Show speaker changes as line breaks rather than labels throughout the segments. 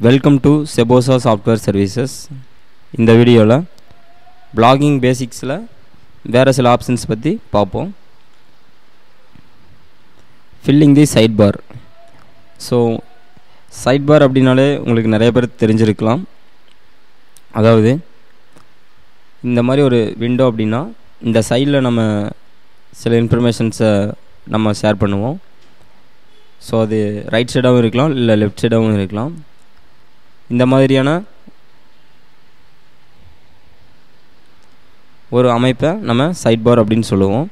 Welcome to செபோசா software services இந்த வீடியோவில் பிளாகிங் பேசிக்ஸில் வேறு சில ஆப்ஷன்ஸ் பற்றி பார்ப்போம். Filling the sidebar so sidebar அப்படின்னாலே உங்களுக்கு நிறைய பேர் தெரிஞ்சிருக்கலாம். அதாவது இந்த மாதிரி ஒரு விண்டோ அப்படின்னா இந்த சைடில் நம்ம சில இன்ஃபர்மேஷன்ஸை நம்ம ஷேர் பண்ணுவோம். ஸோ அது ரைட் சைடாகவும் இருக்கலாம் இல்லை லெஃப்ட் சைடாகவும் இருக்கலாம். இந்த மாதிரியான ஒரு அமைப்பை நம்ம சைட் பார் அப்படின்னு சொல்லுவோம்.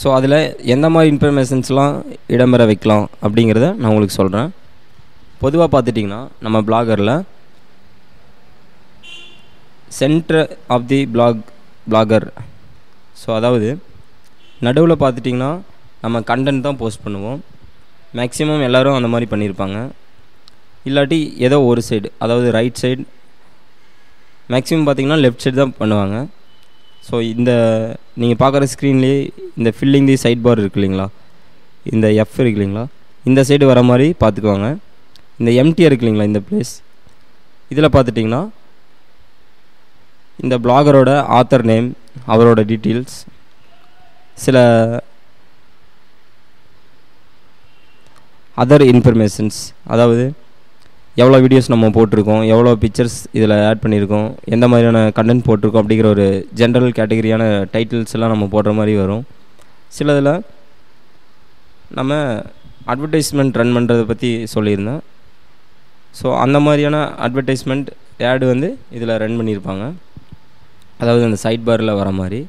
ஸோ அதில் எந்த மாதிரி இன்ஃபர்மேஷன்ஸ்லாம் இடம்பெற வைக்கலாம் அப்படிங்கிறத நான் உங்களுக்கு சொல்கிறேன் பொதுவாக பார்த்துட்டிங்கன்னா நம்ம பிளாகரில் centre of the blog blogger so அதாவது நடுவில் பார்த்துட்டிங்கன்னா நம்ம கண்டென்ட் தான் போஸ்ட் பண்ணுவோம். மேக்ஸிமம் எல்லோரும் அந்த மாதிரி பண்ணியிருப்பாங்க இல்லாட்டி ஏதோ ஒரு சைடு அதாவது ரைட் சைடு மேக்ஸிமம் பார்த்திங்கன்னா லெஃப்ட் சைடு தான் பண்ணுவாங்க. ஸோ இந்த நீங்கள் பார்க்குற ஸ்க்ரீன்லேயே இந்த ஃபில்லிங் தி சைட் பார் இருக்கு இல்லைங்களா? இந்த எஃப் இருக்கு இல்லைங்களா? இந்த சைடு வர மாதிரி பார்த்துக்குவாங்க இந்த எம்டி இருக்கு இல்லைங்களா இந்த பிளேஸ் இதில் பார்த்துட்டிங்கன்னா இந்த பிளாகரோட ஆத்தர் நேம் அவரோட டீட்டெயில்ஸ் சில அதர் இன்ஃபர்மேஷன்ஸ் அதாவது எவ்வளோ வீடியோஸ் நம்ம போட்டிருக்கோம் எவ்வளோ பிக்சர்ஸ் இதில் ஆட் பண்ணியிருக்கோம் எந்த மாதிரியான கண்டென்ட் போட்டிருக்கோம் அப்படிங்கிற ஒரு ஜென்ரல் கேட்டகரியான டைட்டில்ஸ் எல்லாம் நம்ம போடுற மாதிரி வரும். சிலதில் நம்ம அட்வர்டைஸ்மெண்ட் ரன் பண்ணுறதை பற்றி சொல்லியிருந்தேன். ஸோ அந்த மாதிரியான அட்வர்டைஸ்மெண்ட் ஆடு வந்து இதில் ரன் பண்ணியிருப்பாங்க. அதாவது அந்த சைட் பாரில் வர மாதிரி.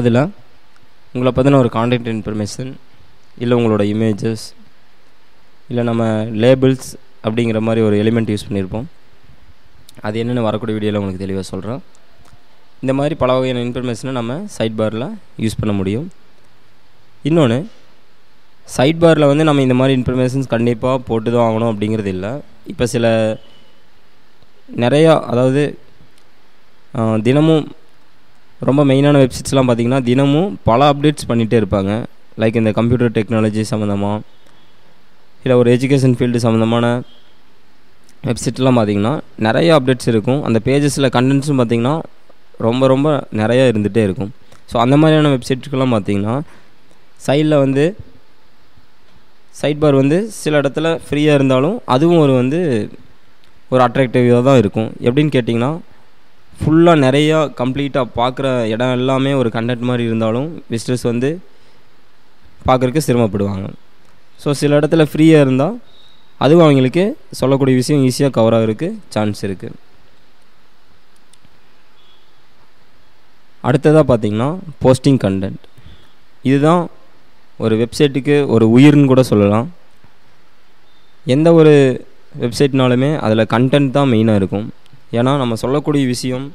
அதில் உங்களை பற்றின ஒரு கான்டாக்ட் இன்ஃபர்மேஷன் இல்லை உங்களோட இமேஜஸ் இல்லை நம்ம லேபிள்ஸ் அப்படிங்கிற மாதிரி ஒரு எலிமெண்ட் யூஸ் பண்ணியிருப்போம். அது என்னென்னு வரக்கூடிய வீடியோவில் உங்களுக்கு தெளிவாக சொல்கிறேன் இந்த மாதிரி பல வகையான இன்ஃபர்மேஷனை நம்ம சைட் பாரில் யூஸ் பண்ண முடியும். இன்னொன்று சைட் பாரில் வந்து நம்ம இந்த மாதிரி இன்ஃபர்மேஷன்ஸ் கண்டிப்பாக போட்டு தான் ஆகணும் அப்படிங்கிறது இல்லை. இப்போ சில நிறையா அதாவது தினமும் ரொம்ப மெயினான வெப்சைட்ஸ்லாம் பார்த்திங்கன்னா தினமும் பல அப்டேட்ஸ் பண்ணிகிட்டே இருப்பாங்க. லைக் இந்த கம்ப்யூட்டர் டெக்னாலஜி சம்மந்தமாக இல்லை ஒரு எஜுகேஷன் ஃபீல்டு சம்மந்தமான வெப்சைட்லாம் பார்த்திங்கன்னா நிறைய அப்டேட்ஸ் இருக்கும். அந்த பேஜஸில் கண்டென்ட்ஸும் பார்த்திங்கன்னா ரொம்ப ரொம்ப நிறையா இருந்துகிட்டே இருக்கும். ஸோ அந்த மாதிரியான வெப்சைட்டுக்கெல்லாம் பார்த்திங்கன்னா சைடில் வந்து சைட் பார் வந்து சில இடத்துல ஃப்ரீயாக இருந்தாலும் அதுவும் ஒரு வந்து ஒரு அட்ராக்டிவாக தான் இருக்கும். எப்படின்னு கேட்டிங்கன்னா ஃபுல்லாக நிறையா கம்ப்ளீட்டாக பார்க்குற இடம் எல்லாமே ஒரு கண்டென்ட் மாதிரி இருந்தாலும் விசிட்டர்ஸ் வந்து பார்க்குறக்கு சிரமப்படுவாங்க. ஸோ சில இடத்துல ஃப்ரீயாக இருந்தால் அதுவும் அவங்களுக்கு சொல்லக்கூடிய விஷயம் ஈஸியாக கவர் ஆகிறதுக்கு சான்ஸ் இருக்குது அடுத்ததாக பார்த்திங்கன்னா போஸ்டிங் கண்டென்ட் இதுதான் ஒரு வெப்சைட்டுக்கு ஒரு உயிர்னு கூட சொல்லலாம். எந்த ஒரு வெப்சைட்னாலுமே அதில் கண்டென்ட் தான் மெயினாக இருக்கும். ஏன்னா நம்ம சொல்லக்கூடிய விஷயம்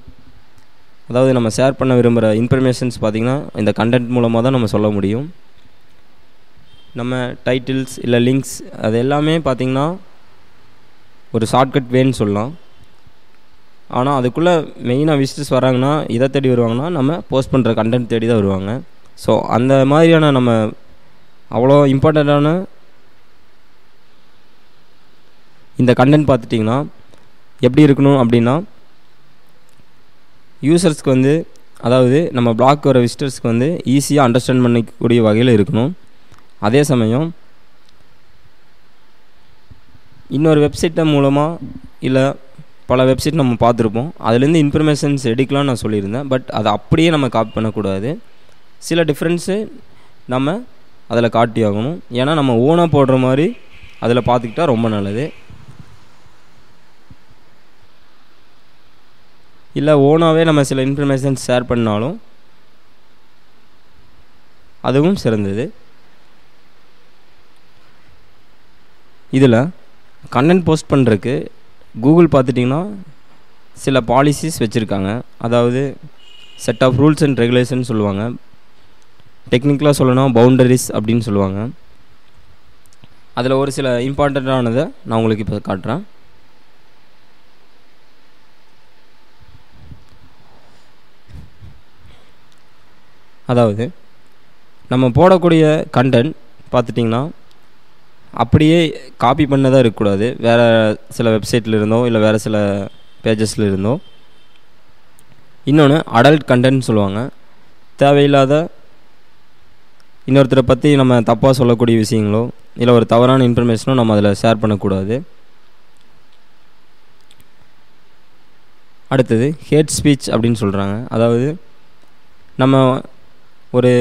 அதாவது நம்ம ஷேர் பண்ண விரும்புகிற இன்ஃபர்மேஷன்ஸ் பார்த்திங்கன்னா இந்த கண்டென்ட் மூலமாக தான் நம்ம சொல்ல முடியும். நம்ம டைட்டில்ஸ் இல்லை லிங்க்ஸ் அது எல்லாமே பார்த்திங்கன்னா ஒரு ஷார்ட்கட் வேன்னு சொல்லலாம். ஆனால் அதுக்குள்ளே மெயினாக விசிட்டர்ஸ் வராங்கன்னா இதை தேடி வருவாங்கன்னா நம்ம போஸ்ட் பண்ணுற கண்டென்ட் தேடி தான் வருவாங்க. ஸோ அந்த மாதிரியான நம்ம அவ்வளோ இம்பார்ட்டண்ட்டான இந்த கண்டென்ட் பார்த்துட்டிங்கன்னா எப்படி இருக்கணும் அப்படின்னா யூசர்ஸ்க்கு வந்து அதாவது நம்ம பிளாக் வர விசிட்டர்ஸ்க்கு வந்து ஈஸியாக அண்டர்ஸ்டாண்ட் பண்ணிக்கக்கூடிய வகையில் இருக்கணும். அதே சமயம் இன்னொரு வெப்சைட்டை மூலமாக இல்லை பல வெப்சைட் நம்ம பார்த்துருப்போம். அதுலேருந்து இன்ஃபர்மேஷன்ஸ் எடுக்கலாம்னு நான் சொல்லியிருந்தேன். பட் அதை அப்படியே நம்ம காப்பி பண்ணக்கூடாது. சில டிஃப்ரென்ஸு நம்ம அதில் காட்டி ஆகணும் ஏன்னா நம்ம ஓனாக போடுற மாதிரி அதில் பார்த்துக்கிட்டா ரொம்ப நல்லது. இல்லை ஓனாகவே நம்ம சில இன்ஃபர்மேஷன்ஸ் ஷேர் பண்ணாலும் அதுவும் சிறந்தது. இதில் கண்டென்ட் போஸ்ட் பண்ணுறதுக்கு கூகுள் பார்த்துட்டிங்கன்னா சில பாலிசிஸ் வச்சுருக்காங்க. அதாவது set of rules and regulation சொல்லுவாங்க. டெக்னிக்கலாக சொல்லணும் பவுண்டரிஸ் அப்படின்னு சொல்லுவாங்க. அதில் ஒரு சில இம்பார்ட்டண்ட்டானதை நான் உங்களுக்கு இப்போ காட்டுறேன். அதாவது நம்ம போடக்கூடிய கண்டென்ட் பார்த்துட்டிங்கன்னா அப்படியே காப்பி பண்ணதாக இருக்கக்கூடாது. வேறு சில வெப்சைட்டில் இருந்தோ இல்லை வேறு சில பேஜஸில் இருந்தோ. இன்னொன்று அடல்ட் கண்டென்ட் சொல்லுவாங்க. தேவையில்லாத இன்னொருத்தரை பற்றி நம்ம தப்பாக சொல்லக்கூடிய விஷயங்களோ இல்லை ஒரு தவறான இன்ஃபர்மேஷனோ நம்ம அதில் ஷேர் பண்ணக்கூடாது. அடுத்தது ஹேட் ஸ்பீச் அப்படின்னு சொல்கிறாங்க அதாவது நம்ம ஒரு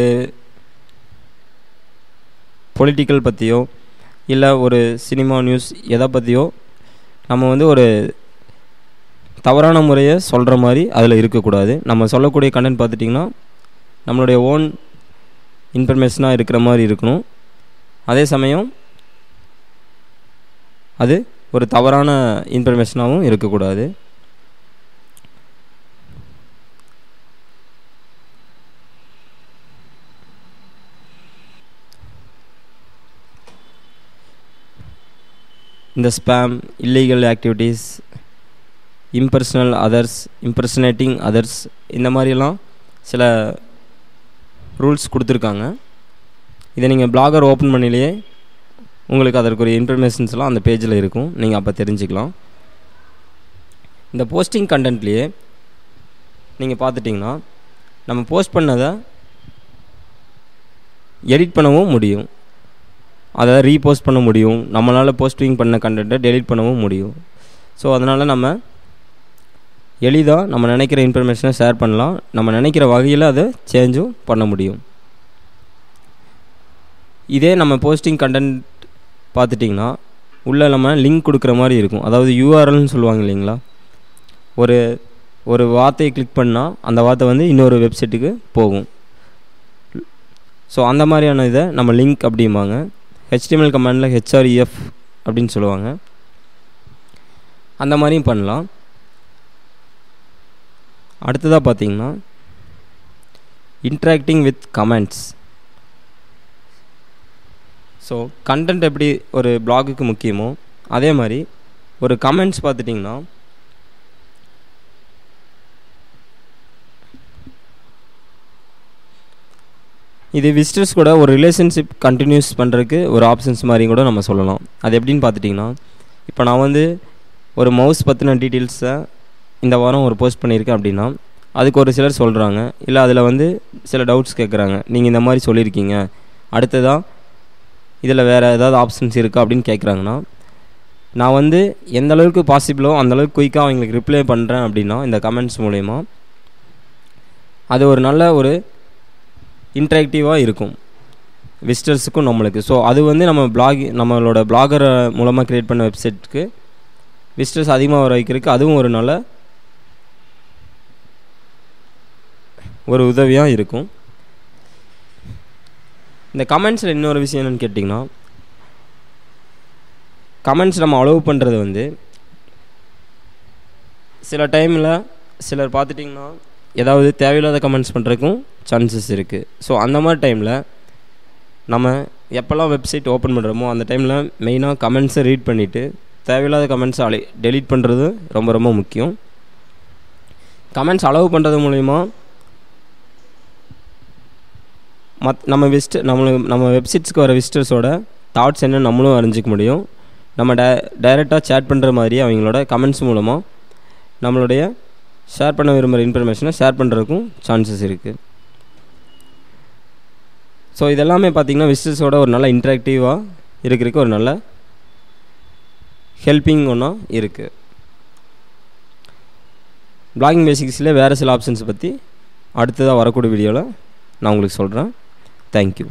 பொலிட்டிக்கல் பற்றியோ இல்லை ஒரு சினிமா நியூஸ் எதை பற்றியோ நம்ம வந்து ஒரு தவறான முறையை சொல்கிற மாதிரி அதில் இருக்கக்கூடாது. நம்ம சொல்லக்கூடிய கண்டென்ட் பார்த்துட்டிங்கன்னா நம்மளுடைய ஓன் இன்ஃபர்மேஷனாக இருக்கிற மாதிரி இருக்கணும். அதே சமயம் அது ஒரு தவறான இன்ஃபர்மேஷனாகவும் இருக்கக்கூடாது. இந்த spam illegal activities impersonal others impersonating others இந்த மாதிரிலாம் சில ரூல்ஸ் கொடுத்துருக்காங்க. இதை நீங்கள் பிளாகர் ஓப்பன் பண்ணிலேயே உங்களுக்கு அதற்குரிய இன்ஃபர்மேஷன்ஸ்லாம் அந்த பேஜில் இருக்கும். நீங்கள் அப்போ தெரிஞ்சுக்கலாம். இந்த போஸ்டிங் கண்டென்ட்லேயே நீங்கள் பார்த்துட்டிங்கன்னா நம்ம போஸ்ட் பண்ணதை எடிட் பண்ணவும் முடியும். அதை ரீபோஸ்ட் பண்ண முடியும். நம்மளால் போஸ்டிங் பண்ண கண்டென்ட்டை டெலிட் பண்ணவும் முடியும். ஸோ அதனால் நம்ம எளிதாக நம்ம நினைக்கிற இன்ஃபர்மேஷனை ஷேர் பண்ணலாம். நம்ம நினைக்கிற வகையில் அதை சேஞ்சும் பண்ண முடியும். இதே நம்ம போஸ்டிங் கண்டென்ட் பார்த்துட்டிங்கன்னா உள்ளே நம்ம லிங்க் கொடுக்குற மாதிரி இருக்கும். அதாவது யூஆர்எல்னு சொல்லுவாங்க இல்லைங்களா? ஒரு ஒரு வார்த்தையை கிளிக் பண்ணால் அந்த வார்த்தை வந்து இன்னொரு வெப்சைட்டுக்கு போகும். ஸோ அந்த மாதிரியான இதை நம்ம லிங்க் அப்படிம்பாங்க. ஹெச்டிஎம்எல் கமாண்டில் ஹெச்ஆர்இஎஃப் அப்படின்னு சொல்லுவாங்க. அந்த மாதிரியும் பண்ணலாம். அடுத்ததாக பார்த்தீங்கன்னா interacting with comments so content எப்படி ஒரு பிளாகுக்கு முக்கியமோ அதே மாதிரி ஒரு கமெண்ட்ஸ் பார்த்துட்டிங்கன்னா இது விசிட்டர்ஸ் கூட ஒரு ரிலேஷன்ஷிப் கண்டினியூஸ் பண்ணுறதுக்கு ஒரு ஆப்ஷன்ஸ் மாதிரி கூட நம்ம சொல்லலாம். அது எப்படின்னு பார்த்துட்டிங்கன்னா இப்போ நான் வந்து ஒரு மவுஸ் பற்றின டீட்டெயில்ஸை இந்த வாரம் ஒரு போஸ்ட் பண்ணியிருக்கேன் அப்படின்னா அதுக்கு ஒரு சிலர் சொல்கிறாங்க இல்லை அதில் வந்து சில டவுட்ஸ் கேட்குறாங்க நீங்கள் இந்த மாதிரி சொல்லியிருக்கீங்க. அடுத்ததாக இதில் வேறு ஏதாவது ஆப்ஷன்ஸ் இருக்கா அப்படின்னு கேட்குறாங்கன்னா நான் வந்து எந்த அளவுக்கு பாசிபிளோ அந்தளவுக்கு குயிக்காக அவங்களுக்கு ரிப்ளை பண்ணுறேன் அப்படின்னா இந்த கமெண்ட்ஸ் மூலயமா அது ஒரு நல்ல ஒரு இன்ட்ராக்டிவாக இருக்கும். விசிட்டர்ஸுக்கும் நம்மளுக்கு. ஸோ அது வந்து நம்ம பிளாக் நம்மளோட பிளாகர் மூலமாக க்ரியேட் பண்ண வெப்சைட்டுக்கு விசிட்டர்ஸ் அதிகமாக வர வைக்கிறதுக்கு அதுவும் ஒரு நல்ல ஒரு உதவியாக இருக்கும். இந்த கமெண்ட்ஸில் இன்னொரு விஷயம் என்னென்னு கேட்டிங்கன்னா கமெண்ட்ஸ் நம்ம அலோவ் பண்ணுறது வந்து சில டைமில் சிலர் பார்த்துட்டிங்கன்னா ஏதாவது தேவையில்லாத கமெண்ட்ஸ் பண்ணுறதுக்கும் சான்சஸ் இருக்குது ஸோ அந்த மாதிரி டைமில் நம்ம எப்போல்லாம் வெப்சைட் ஓப்பன் பண்ணுறோமோ அந்த டைமில் மெயினாக கமெண்ட்ஸை ரீட் பண்ணிவிட்டு தேவையில்லாத கமெண்ட்ஸை அலை டெலீட் பண்ணுறது ரொம்ப ரொம்ப முக்கியம். கமெண்ட்ஸ் அலோவ் பண்ணுறது மூலிமா மத் நம்ம விசிட் நம்மளுக்கு நம்ம வெப்சைட்ஸ்க்கு வர விசிட்டர்ஸோட தாட்ஸ் என்ன நம்மளும் அறிஞ்சிக்க முடியும். நம்ம டே டைரெக்டாக சேட் பண்ணுற மாதிரி அவங்களோட கமெண்ட்ஸ் மூலமாக நம்மளுடைய ஷேர் பண்ண விரும்புகிற இன்ஃபர்மேஷனை ஷேர் பண்ணுறதுக்கும் சான்சஸ் இருக்குது ஸோ இதெல்லாமே பார்த்திங்கன்னா விசிட்டர்ஸோட ஒரு நல்ல இன்ட்ராக்டிவாக இருக்கிறதுக்கு ஒரு நல்ல ஹெல்ப்பிங் ஒன்றா இருக்குது பிளாகிங் பேசிக்ஸில் வேறு சில ஆப்ஷன்ஸ் பற்றி அடுத்ததாக வரக்கூடிய வீடியோவில் நான் உங்களுக்கு சொல்கிறேன் தேங்க்யூ